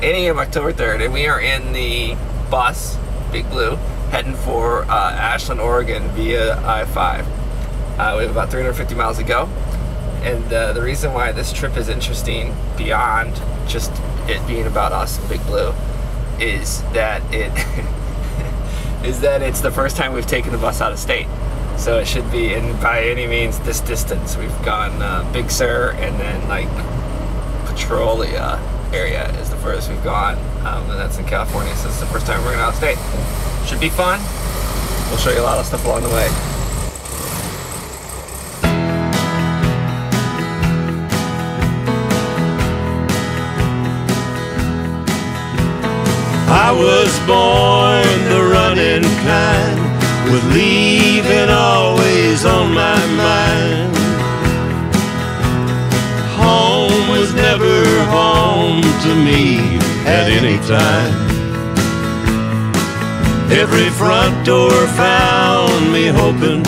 8 a.m. October 3rd, and we are in the bus, Big Blue, heading for uh, Ashland, Oregon via I-5. Uh, we have about 350 miles to go, and uh, the reason why this trip is interesting beyond just it being about us, Big Blue, is that it is that it's the first time we've taken the bus out of state. So it should be, and by any means, this distance. We've gone uh, Big Sur and then like Petrolia area is the furthest we've gone, um, and that's in California. So it's the first time we're going out of state. Should be fun. We'll show you a lot of stuff along the way. I was born the running kind, with leaving always on my mind. Home was never home to me at any time. Every front door found me hoping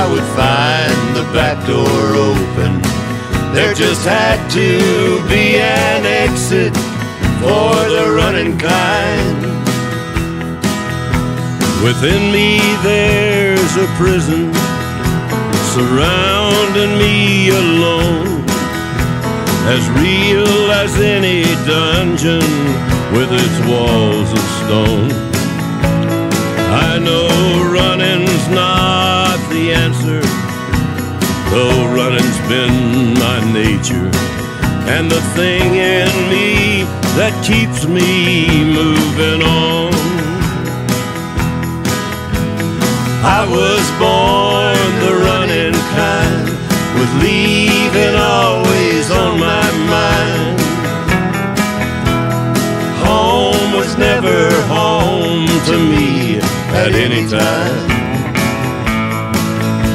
I would find the back door open. There just had to be an exit for the running kind. Within me there's a prison surrounding me alone, as real as any dungeon with its walls of stone. I know running's not the answer, though running's been my nature and the thing in me that keeps me moving on. I was born the running kind, with leaving time.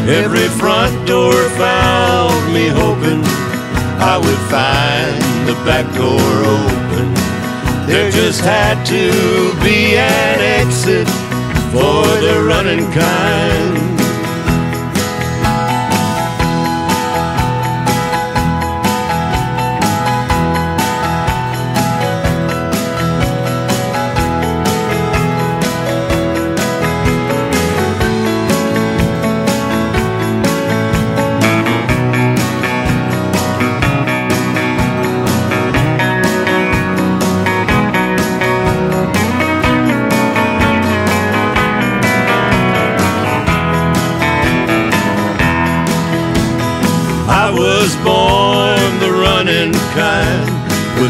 Every front door found me hoping I would find the back door open. There just had to be an exit for the running kind.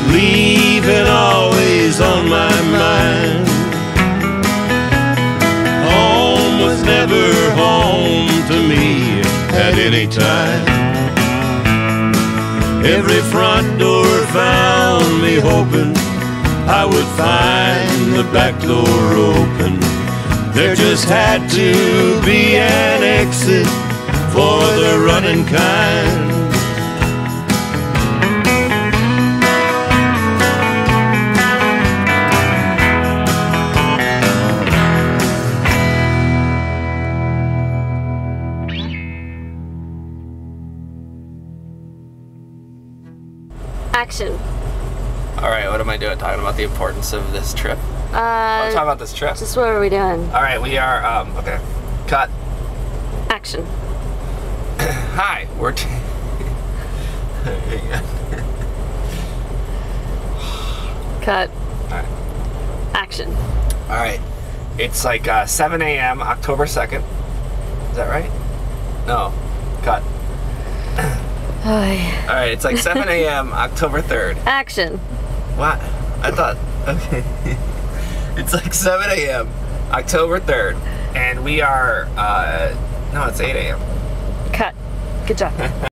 Leaving always on my mind. Home was never home to me at any time. Every front door found me hoping I would find the back door open. There just had to be an exit for the running kind. Action. All right, what am I doing? Talking about the importance of this trip. I'm Uh, talking about this trip. just what are we doing? All right, we are. Um, okay, cut. Action. Hi, we're. Cut. All right. Action. All right. It's like uh, 7 a.m. October 2nd. Is that right? No. Cut. All right. It's like 7 a.m. October 3rd. Action. What? I thought. Okay. it's like 7 a.m. October 3rd, and we are. Uh, no, it's 8 a.m. Cut. Good job.